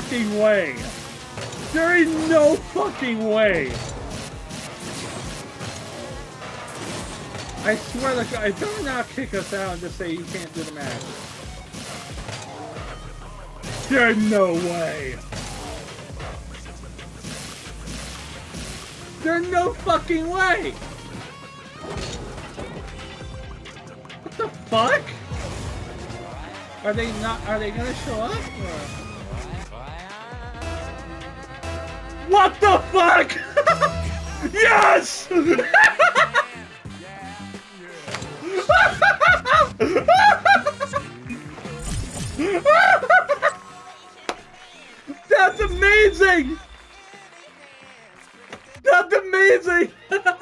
fucking way! There is no fucking way! I swear to God, better not kick us out and just say you can't do the match. There's no way! There's no fucking way! What the fuck? Are they not, are they gonna show up? Or? What the fuck? yes! That's amazing! That's amazing!